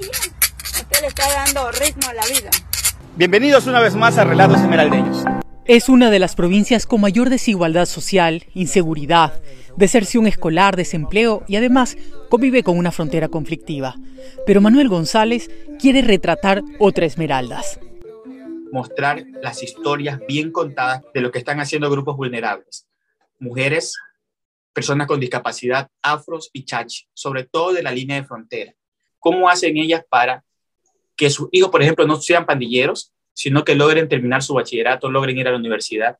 Usted le está dando ritmo a la vida. Bienvenidos una vez más a Relatos Esmeraldeños. Es una de las provincias con mayor desigualdad social, inseguridad, deserción escolar, desempleo y además convive con una frontera conflictiva. Pero Manuel González quiere retratar otra Esmeraldas. Mostrar las historias bien contadas de lo que están haciendo grupos vulnerables. Mujeres, personas con discapacidad, afros y chachi, sobre todo de la línea de frontera. ¿Cómo hacen ellas para que sus hijos, por ejemplo, no sean pandilleros, sino que logren terminar su bachillerato, logren ir a la universidad,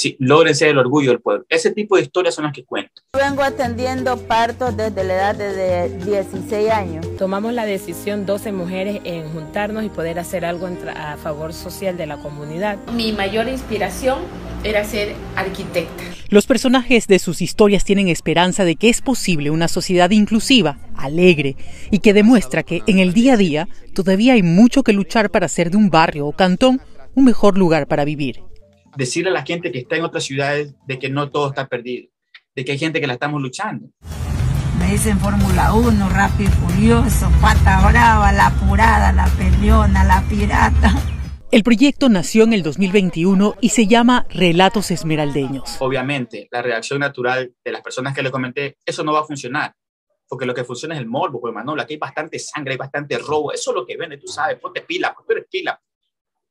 sí, logren ser el orgullo del pueblo. Ese tipo de historias son las que cuento. Vengo atendiendo partos desde la edad de 16 años. Tomamos la decisión 12 mujeres en juntarnos y poder hacer algo a favor social de la comunidad. Mi mayor inspiración era ser arquitecta. Los personajes de sus historias tienen esperanza de que es posible una sociedad inclusiva, alegre y que demuestra que en el día a día todavía hay mucho que luchar para hacer de un barrio o cantón un mejor lugar para vivir. Decirle a la gente que está en otras ciudades de que no todo está perdido, de que hay gente que la estamos luchando. Me dicen Fórmula 1, Rápido y Furioso, Pata Brava, La Apurada, La Peleona, La Pirata. El proyecto nació en el 2021 y se llama Relatos Esmeraldeños. Obviamente, la reacción natural de las personas que le comenté, eso no va a funcionar, porque lo que funciona es el morbo, pues Manolo, aquí hay bastante sangre, hay bastante robo, eso es lo que vende, tú sabes, ponte pila, pues tú eres pila.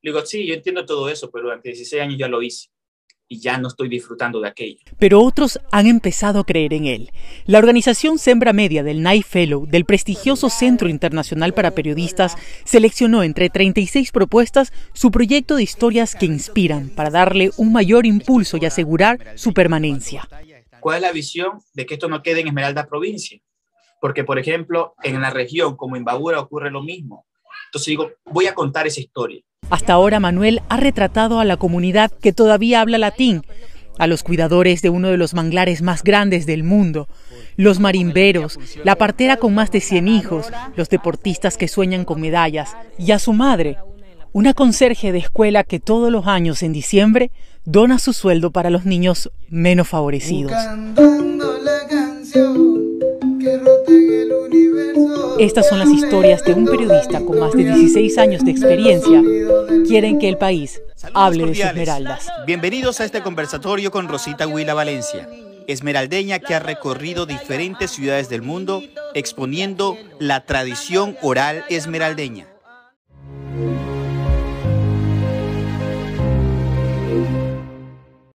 Le digo, sí, yo entiendo todo eso, pero durante 16 años ya lo hice y ya no estoy disfrutando de aquello. Pero otros han empezado a creer en él. La organización Sembra Media del Knight Fellow del prestigioso Centro Internacional para Periodistas seleccionó entre 36 propuestas su proyecto de historias que inspiran para darle un mayor impulso y asegurar su permanencia. ¿Cuál es la visión de que esto no quede en Esmeralda Provincia? Porque, por ejemplo, en la región como en Bagura ocurre lo mismo. Entonces digo, voy a contar esa historia. Hasta ahora Manuel ha retratado a la comunidad que todavía habla latín, a los cuidadores de uno de los manglares más grandes del mundo, los marimberos, la partera con más de 100 hijos, los deportistas que sueñan con medallas, y a su madre, una conserje de escuela que todos los años en diciembre dona su sueldo para los niños menos favorecidos. Estas son las historias de un periodista con más de 16 años de experiencia. Quieren que el país hable de sus esmeraldas. Bienvenidos a este conversatorio con Rosita Huila Valencia, esmeraldeña que ha recorrido diferentes ciudades del mundo exponiendo la tradición oral esmeraldeña.